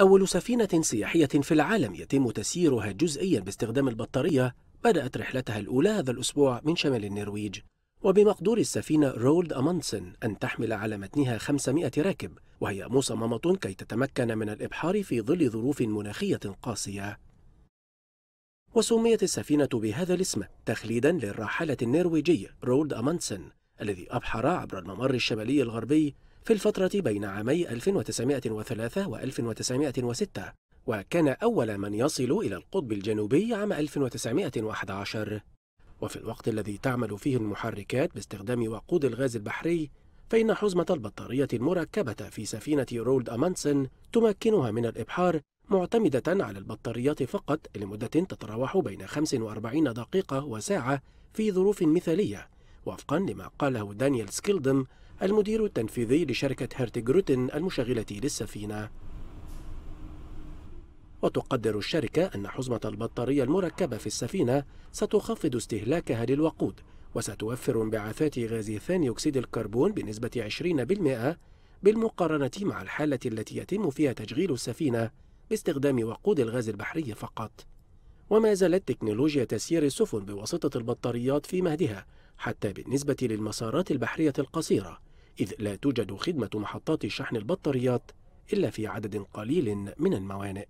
أول سفينة سياحية في العالم يتم تسييرها جزئيا باستخدام البطارية بدأت رحلتها الأولى هذا الأسبوع من شمال النرويج. وبمقدور السفينة رولد أموندسن أن تحمل على متنها 500 راكب وهي مصممة كي تتمكن من الإبحار في ظل ظروف مناخية قاسية. وسميت السفينة بهذا الاسم تخليدا للرحالة النرويجي رولد أموندسن الذي أبحر عبر الممر الشمالي الغربي في الفترة بين عامي 1903 و 1906 وكان أول من يصل إلى القطب الجنوبي عام 1911 وفي الوقت الذي تعمل فيه المحركات باستخدام وقود الغاز البحري فإن حزمة البطارية المركبة في سفينة رولد أمانسن تمكنها من الإبحار معتمدة على البطاريات فقط لمدة تتراوح بين 45 دقيقة وساعة في ظروف مثالية وفقا لما قاله دانيال سكيلدم المدير التنفيذي لشركة هيرتجروتن المشغلة للسفينة. وتقدر الشركة أن حزمة البطارية المركبة في السفينة ستخفض استهلاكها للوقود وستوفر انبعاثات غاز ثاني أكسيد الكربون بنسبة 20% بالمقارنة مع الحالة التي يتم فيها تشغيل السفينة باستخدام وقود الغاز البحري فقط. وما زالت تكنولوجيا تسيير السفن بواسطة البطاريات في مهدها حتى بالنسبة للمسارات البحرية القصيرة. إذ لا توجد خدمة محطات شحن البطاريات إلا في عدد قليل من الموانئ.